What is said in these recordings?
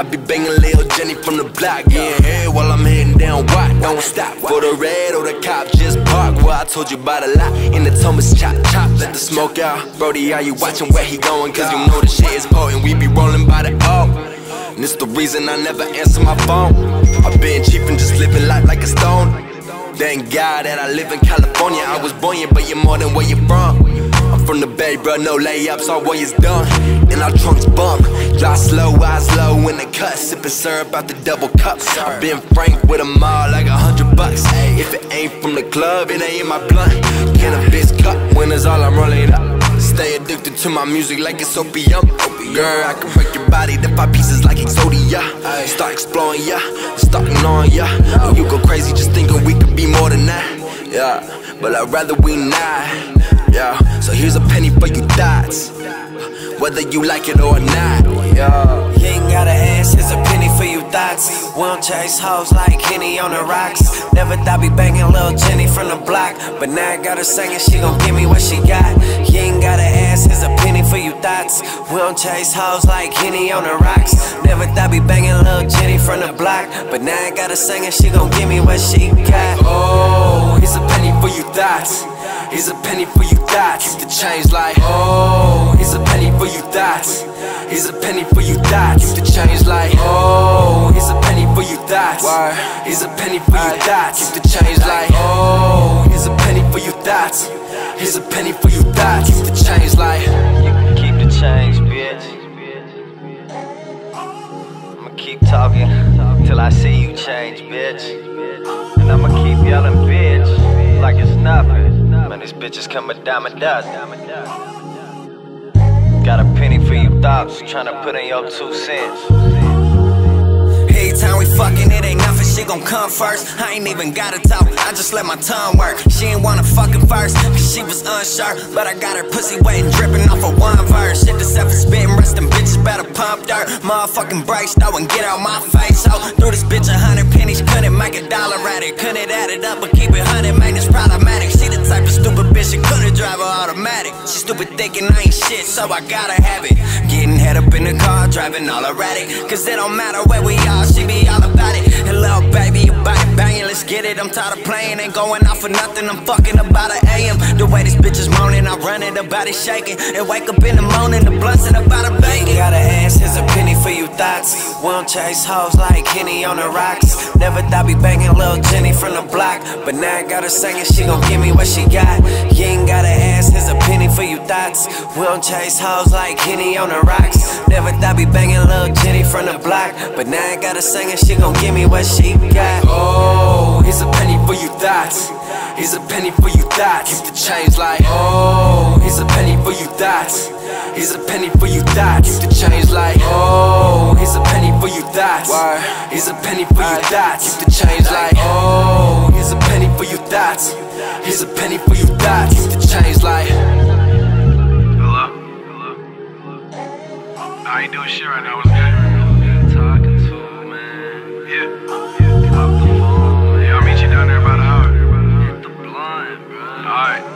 I be banging Lil Jenny from the block, getting head while I'm heading down Why Don't stop for the red or the cop, just park. Well, I told you about a lot in the Thomas chop chop. Let the smoke out, Brody. Are you watching where he going? Cause you know the shit is potent. We be rolling by the O. And it's the reason I never answer my phone. I've been cheap and just living life like a stone. Thank God that I live in California. I was born here, but you're more than where you're from. From the Bay, bro, no layups, all way is done. And our trunks bump. Drive slow, eyes low in the cut. Sipping syrup out the double cup. i been frank with them all like a hundred bucks. If it ain't from the club, it ain't in my blunt. Cannabis cup, winners all I'm rolling up. Stay addicted to my music like it's opium. Girl, I can break your body to five pieces like Exodia. Start exploring ya, start ignoring ya. And you go crazy just thinking we could be more than that. Yeah, but I'd rather we not. Yeah, so here's a penny for you thoughts. Whether you like it or not. Yeah. You ain't gotta ask, here's a penny for you thoughts. We don't chase hoes like Henny on the rocks. Never thought be banging little Jenny from the block. But now I got her singing, she gon' give me what she got. You ain't gotta ask, here's a penny for you thoughts. We don't chase hoes like Henny on the rocks. Never thought be banging little Jenny from the block. But now I got her singing, she gon' give me what she got. Oh, here's a penny for you thoughts. Here's a penny for you thoughts. Keep the change like, oh, here's a penny for you thoughts. Here's a penny for you thoughts. Keep the change like, oh, here's a penny for you thoughts. Here's a penny for you thoughts. Keep the change like, oh, here's a penny for you thoughts. Here's a penny for you thoughts. Keep the change like, you can keep the change, bitch. I'ma keep talking till I see you change, bitch. And I'ma keep yelling, bitch, like it's nothing. Man, these bitches come a dime a dozen. Got a penny for you thoughts, tryna put in your two cents. Every time we fucking, it ain't nothing, she gon' come first. I ain't even gotta talk, I just let my tongue work. She ain't wanna fucking first, cause she was unsure. But I got her pussy and dripping off of one verse. Shit, Seff is spitting, rest them bitches better pump dirt. Motherfucking brakes, though, and get out my face. So, through this bitch a hundred pennies, couldn't make a dollar at it. Couldn't add it up, but keep it hundred, man, it's problematic. Type of stupid bitch that couldn't drive her automatic. She stupid thinking I ain't shit, so I gotta have it. Getting head up in the car, driving all erratic. Cause it don't matter where we are, she be all about it. Little baby, you body banging, let's get it. I'm tired of playing, ain't going out for nothing. I'm fucking about an AM. The way this bitch is moaning, I run it, the body shaking. And wake up in the morning, the blunts about a bacon. Got a ass, here's a penny for you thoughts. We don't chase hoes like Henny on the rocks. Never thought be banging little Jenny from the block. But now I got her singing, she gon' give me what she got. You ain't got a ass, here's a penny for you thoughts. We don't chase hoes like Henny on the rocks. Never thought be banging little Jenny from the block. But now I got her singing, she gon' give me what she got. Oh, here's a penny for you thoughts. Here's a penny for you thoughts. Keep the change like, oh, you thoughts. Here's a penny for you thoughts. Keep the change like, oh, here's a penny for you thoughts. Here's a penny for you thoughts. Keep the change like, oh, here's a penny for you thoughts. Here's a penny for you thoughts. Keep the change like. Hello? Hello? I ain't doing shit right now. What's good? Talking to man. Yeah. Yeah. Off the phone. Yeah, I'll meet you down there about an hour. Hit the blunt, bro. Alright. The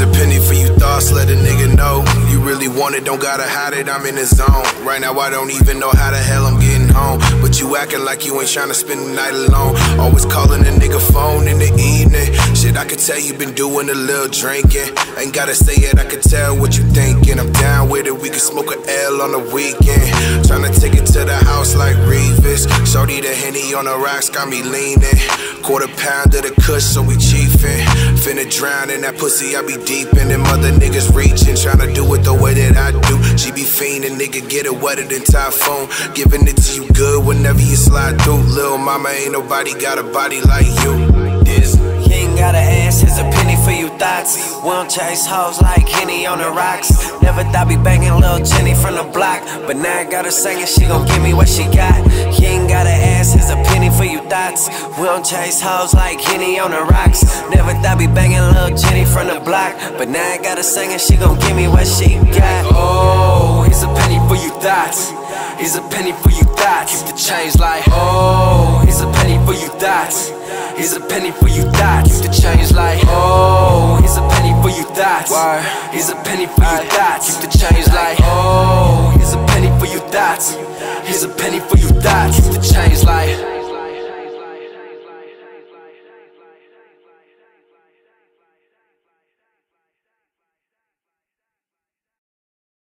Yup. A penny for you thoughts, let a nigga know. You really want it, don't gotta hide it, I'm in the zone. Right now, I don't even know how the hell I'm getting home. But you acting like you ain't trying to spend the night alone. Always calling a nigga phone in the evening. Shit, I could tell you been doing a little drinking. Ain't gotta say it, I could tell what you thinking. I'm down with it, we can smoke a L on the weekend. Tryna take it to the house like Revis. Shorty the Henny on the rocks got me leaning. Quarter pound of the kush, so we chiefin'. Finna drown in that pussy, I be deep in them other niggas reaching. Tryna do it the way that I do. She be fiendin', nigga, get it wetter than typhoon. Giving it to you good whenever you slide through. Lil' mama, ain't nobody got a body like you. This. Ain't gotta ask, here's a penny for you thoughts. We don't chase hoes like Henny on the rocks. Never thought be banging little Jenny from the block. But now I got a second, she gon' give me what she got. He ain't gotta ass, here's a penny for you thoughts. We don't chase hoes like Henny on the rocks. Never thought be banging little Jenny from the block. But now I got a second, she gon' give me what she got. Oh, here's a penny for you thoughts. Here's a penny for you thoughts. Keep the change like, oh, here's a penny for you thoughts. Here's a penny for you thoughts. Keep the change like, oh, here's a penny for you thoughts. Here's a penny for you thoughts. Keep the change like, oh. Here's a penny for your thoughts. Here's a penny for your thoughts.